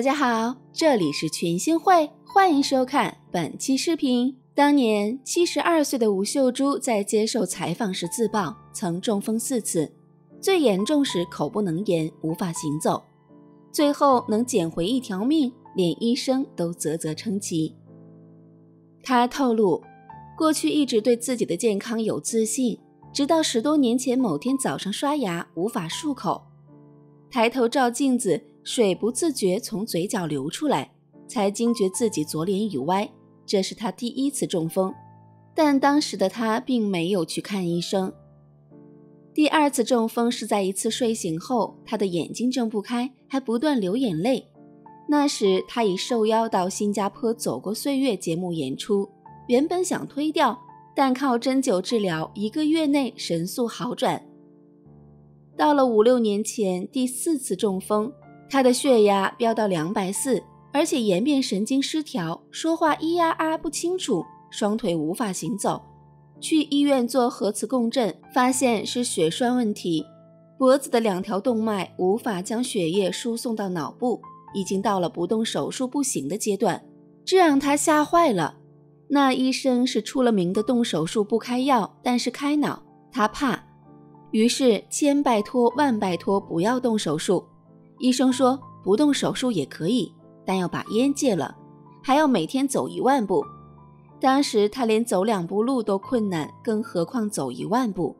大家好，这里是群星会，欢迎收看本期视频。当年七十二岁的吴秀珠在接受采访时自曝，曾中风四次，最严重时口不能言，无法行走，最后能捡回一条命，连医生都啧啧称奇。他透露，过去一直对自己的健康有自信，直到十多年前某天早上刷牙无法漱口，抬头照镜子。水不自觉从嘴角流出来，才惊觉自己左脸已歪。这是他第一次中风，但当时的他并没有去看医生。第二次中风是在一次睡醒后，他的眼睛睁不开，还不断流眼泪。那时他已受邀到新加坡《走过岁月》节目演出，原本想推掉，但靠针灸治疗，一个月内神速好转。到了五六年前，第四次中风。他的血压飙到两百四，而且颜面神经失调，说话咿呀啊不清楚，双腿无法行走。去医院做核磁共振，发现是血栓问题，脖子的两条动脉无法将血液输送到脑部，已经到了不动手术不行的阶段。这让他吓坏了。那医生是出了名的动手术不开药，但是开脑，他怕，于是千拜托万拜托不要动手术。医生说不动手术也可以，但要把烟戒了，还要每天走一万步。当时他连走两步路都困难，更何况走一万步。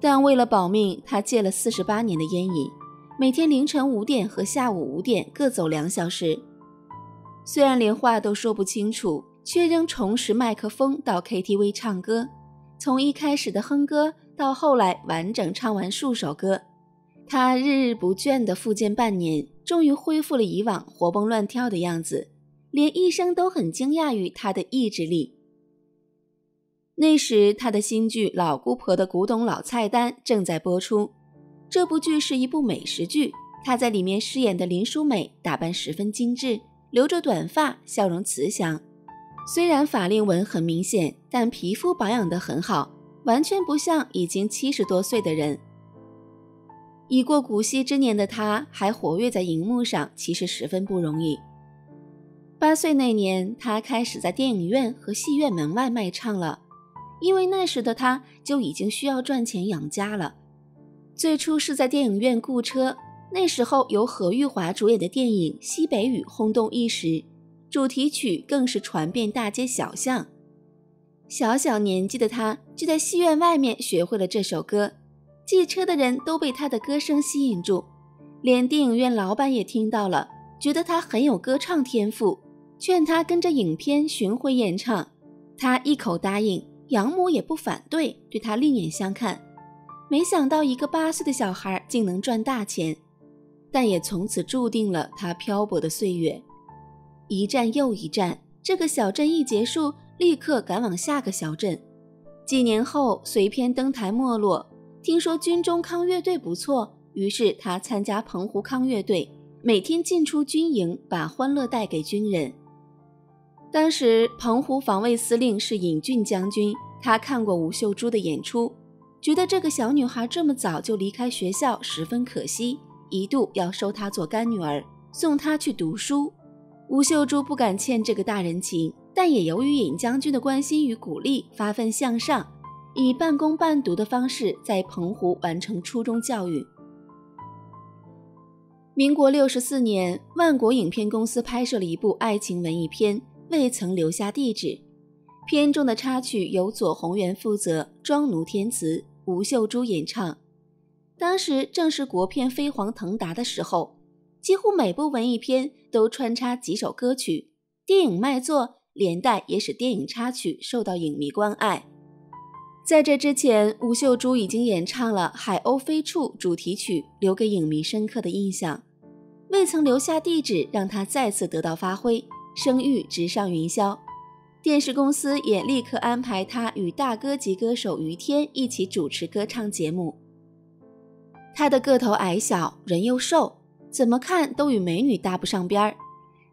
但为了保命，他戒了四十八年的烟瘾，每天凌晨五点和下午五点各走两小时。虽然连话都说不清楚，却仍重拾麦克风到 KTV 唱歌。从一开始的哼歌，到后来完整唱完数首歌。他日日不倦地复健半年，终于恢复了以往活蹦乱跳的样子，连医生都很惊讶于他的意志力。那时，他的新剧《老姑婆的古董老菜单》正在播出。这部剧是一部美食剧，他在里面饰演的林淑美打扮十分精致，留着短发，笑容慈祥。虽然法令纹很明显，但皮肤保养得很好，完全不像已经七十多岁的人。已过古稀之年的他，还活跃在荧幕上，其实十分不容易。八岁那年，他开始在电影院和戏院门外卖唱了，因为那时的他就已经需要赚钱养家了。最初是在电影院雇车，那时候由何玉华主演的电影《西北雨》轰动一时，主题曲更是传遍大街小巷。小小年纪的他，就在戏院外面学会了这首歌。借车的人都被他的歌声吸引住，连电影院老板也听到了，觉得他很有歌唱天赋，劝他跟着影片巡回演唱。他一口答应，养母也不反对，对他另眼相看。没想到一个八岁的小孩竟能赚大钱，但也从此注定了他漂泊的岁月。一站又一站，这个小镇一结束，立刻赶往下个小镇。几年后，随片登台没落。听说军中康乐队不错，于是他参加澎湖康乐队，每天进出军营，把欢乐带给军人。当时澎湖防卫司令是尹俊将军，他看过吴秀珠的演出，觉得这个小女孩这么早就离开学校十分可惜，一度要收她做干女儿，送她去读书。吴秀珠不敢欠这个大人情，但也由于尹将军的关心与鼓励，发奋向上。以半工半读的方式在澎湖完成初中教育。民国六十四年，万国影片公司拍摄了一部爱情文艺片《未曾留下地址》，片中的插曲由左宏元负责，庄奴填词，吴秀珠演唱。当时正是国片飞黄腾达的时候，几乎每部文艺片都穿插几首歌曲，电影卖座，连带也使电影插曲受到影迷关爱。在这之前，吴秀珠已经演唱了《海鸥飞处》主题曲，留给影迷深刻的印象。未曾留下地址，让她再次得到发挥，声誉直上云霄。电视公司也立刻安排她与大哥级歌手于天一起主持歌唱节目。她的个头矮小，人又瘦，怎么看都与美女搭不上边儿。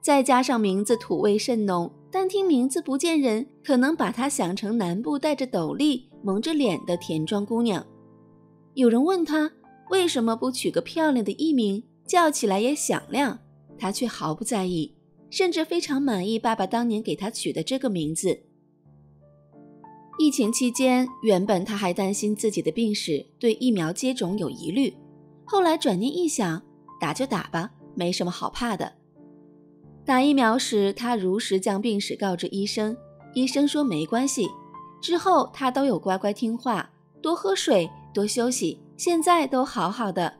再加上名字土味甚浓，单听名字不见人，可能把她想成南部戴着斗笠。蒙着脸的田庄姑娘，有人问她为什么不取个漂亮的艺名，叫起来也响亮。她却毫不在意，甚至非常满意爸爸当年给她取的这个名字。疫情期间，原本她还担心自己的病史，对疫苗接种有疑虑。后来转念一想，打就打吧，没什么好怕的。打疫苗时，他如实将病史告知医生，医生说没关系。之后他都有乖乖听话，多喝水，多休息，现在都好好的。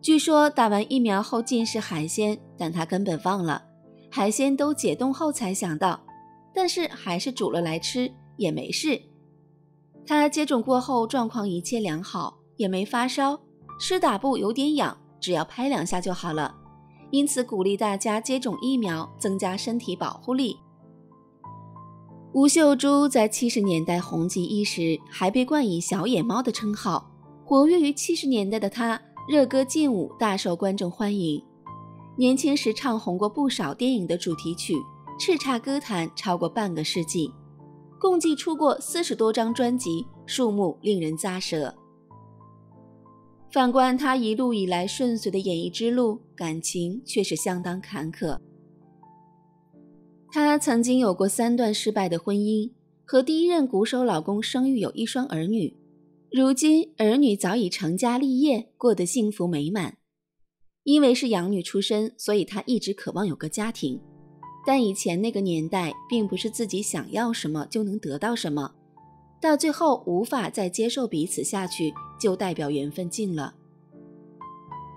据说打完疫苗后禁食海鲜，但他根本忘了，海鲜都解冻后才想到，但是还是煮了来吃。也没事，他接种过后状况一切良好，也没发烧，施打部有点痒，只要拍两下就好了。因此鼓励大家接种疫苗，增加身体保护力。吴秀珠在七十年代红极一时，还被冠以“小野猫”的称号。活跃于七十年代的她，热歌劲舞，大受观众欢迎。年轻时唱红过不少电影的主题曲，叱咤歌坛超过半个世纪。共计出过四十多张专辑，数目令人咂舌。反观他一路以来顺遂的演艺之路，感情却是相当坎坷。她曾经有过三段失败的婚姻，和第一任鼓手老公生育有一双儿女，如今儿女早已成家立业，过得幸福美满。因为是养女出身，所以她一直渴望有个家庭。但以前那个年代，并不是自己想要什么就能得到什么，到最后无法再接受彼此下去，就代表缘分尽了。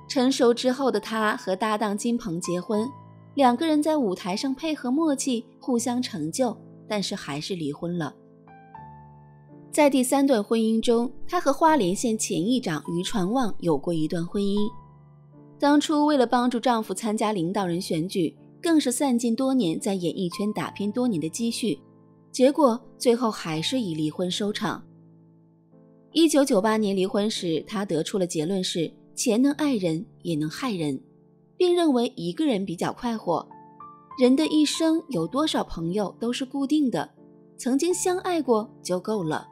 成熟之后的她和搭档金鹏结婚，两个人在舞台上配合默契，互相成就，但是还是离婚了。在第三段婚姻中，他和花莲县前议长余传旺有过一段婚姻，当初为了帮助丈夫参加领导人选举。更是散尽多年在演艺圈打拼多年的积蓄，结果最后还是以离婚收场。一九九八年离婚时，他得出了结论是：钱能爱人，也能害人，并认为一个人比较快活。人的一生有多少朋友都是固定的，曾经相爱过就够了。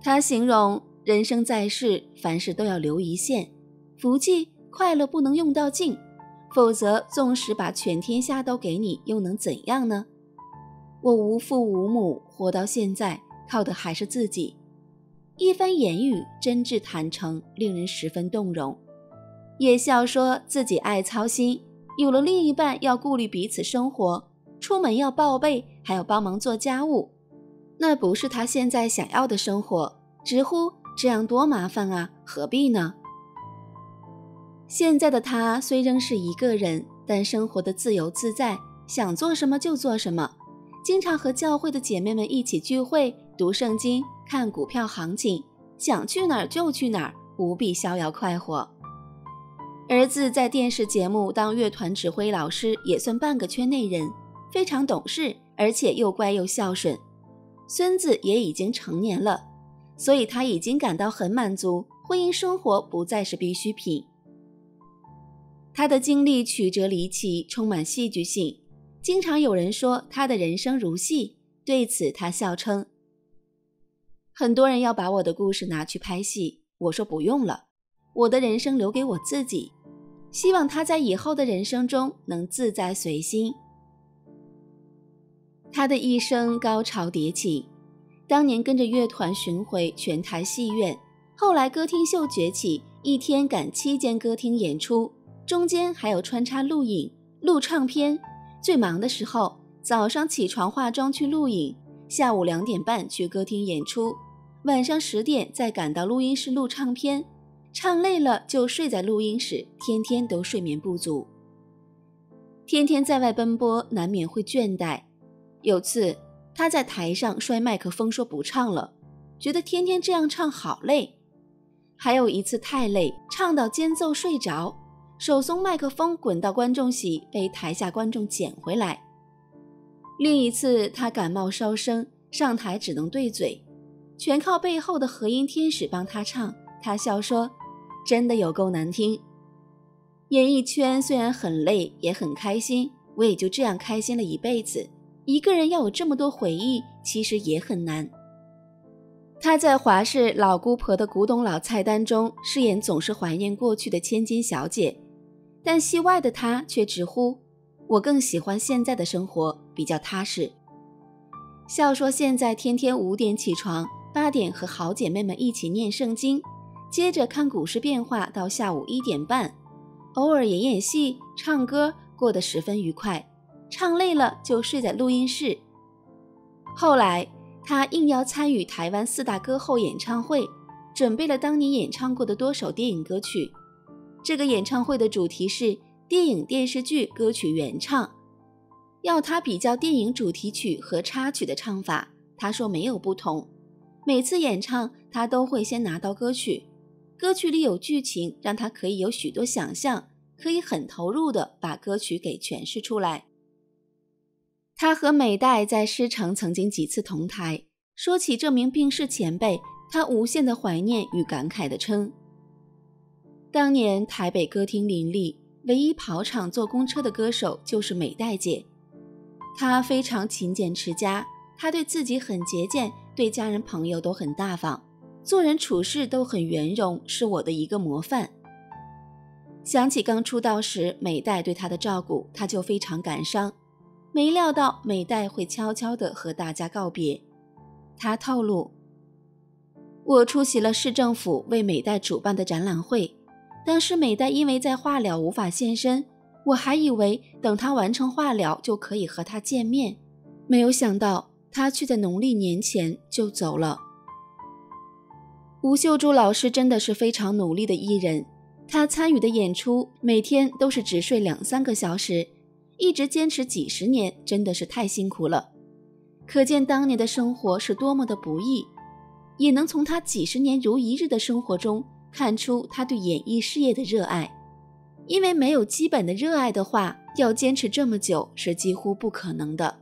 他形容人生在世，凡事都要留一线，福气快乐不能用到尽。否则，纵使把全天下都给你，又能怎样呢？我无父无母，活到现在，靠的还是自己。一番言语真挚坦诚，令人十分动容。也笑说自己爱操心，有了另一半要顾虑彼此生活，出门要报备，还要帮忙做家务，那不是他现在想要的生活。直呼这样多麻烦啊，何必呢？现在的他虽仍是一个人，但生活的自由自在，想做什么就做什么。经常和教会的姐妹们一起聚会、读圣经、看股票行情，想去哪儿就去哪儿，无比逍遥快活。儿子在电视节目当乐团指挥老师，也算半个圈内人，非常懂事，而且又乖又孝顺。孙子也已经成年了，所以他已经感到很满足，婚姻生活不再是必需品。他的经历曲折离奇，充满戏剧性。经常有人说他的人生如戏，对此他笑称：“很多人要把我的故事拿去拍戏，我说不用了，我的人生留给我自己。希望他在以后的人生中能自在随心。”他的一生高潮迭起，当年跟着乐团巡回全台戏院，后来歌厅秀崛起，一天赶七间歌厅演出。中间还有穿插录影、录唱片。最忙的时候，早上起床化妆去录影，下午两点半去歌厅演出，晚上十点再赶到录音室录唱片。唱累了就睡在录音室，天天都睡眠不足。天天在外奔波，难免会倦怠。有次他在台上摔麦克风，说不唱了，觉得天天这样唱好累。还有一次太累，唱到间奏睡着。手松麦克风滚到观众席，被台下观众捡回来。另一次，他感冒烧声，上台只能对嘴，全靠背后的和音天使帮他唱。他笑说：“真的有够难听。”演艺圈虽然很累，也很开心，我也就这样开心了一辈子。一个人要有这么多回忆，其实也很难。她在华氏老姑婆的古董老菜单中饰演总是怀念过去的千金小姐。但戏外的她却直呼：“我更喜欢现在的生活，比较踏实。”笑说现在天天五点起床，八点和好姐妹们一起念圣经，接着看股市变化到下午一点半，偶尔演演戏、唱歌，过得十分愉快。唱累了就睡在录音室。后来他应邀参与台湾四大歌后演唱会，准备了当年演唱过的多首电影歌曲。这个演唱会的主题是电影电视剧歌曲原唱。要他比较电影主题曲和插曲的唱法，他说没有不同。每次演唱，他都会先拿到歌曲，歌曲里有剧情，让他可以有许多想象，可以很投入的把歌曲给诠释出来。他和美代在师承曾经几次同台，说起这名病逝前辈，他无限的怀念与感慨的称：当年台北歌厅林立，唯一跑场坐公车的歌手就是美代姐。她非常勤俭持家，她对自己很节俭，对家人朋友都很大方，做人处事都很圆融，是我的一个模范。想起刚出道时美代对他的照顾，他就非常感伤。没料到美代会悄悄地和大家告别。他透露：“我出席了市政府为美代主办的展览会，当时美代因为在化疗无法现身。”我还以为等他完成化疗就可以和他见面，没有想到他却在农历年前就走了。吴秀珠老师真的是非常努力的艺人，她参与的演出每天都是只睡两三个小时，一直坚持几十年，真的是太辛苦了。可见当年的生活是多么的不易，也能从他几十年如一日的生活中看出他对演艺事业的热爱。因为没有基本的热爱的话，要坚持这么久是几乎不可能的。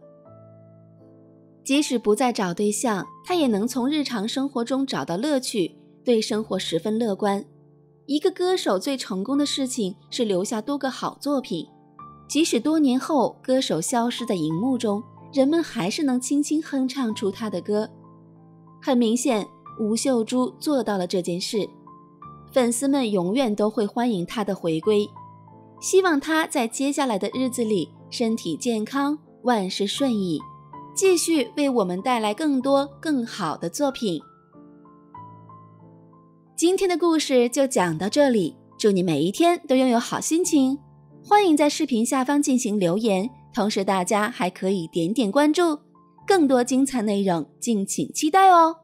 即使不再找对象，他也能从日常生活中找到乐趣，对生活十分乐观。一个歌手最成功的事情是留下多个好作品，即使多年后歌手消失在荧幕中，人们还是能轻轻哼唱出他的歌。很明显，吴秀珠做到了这件事。粉丝们永远都会欢迎他的回归，希望他在接下来的日子里身体健康，万事顺意，继续为我们带来更多更好的作品。今天的故事就讲到这里，祝你每一天都拥有好心情。欢迎在视频下方进行留言，同时大家还可以点点关注，更多精彩内容敬请期待哦。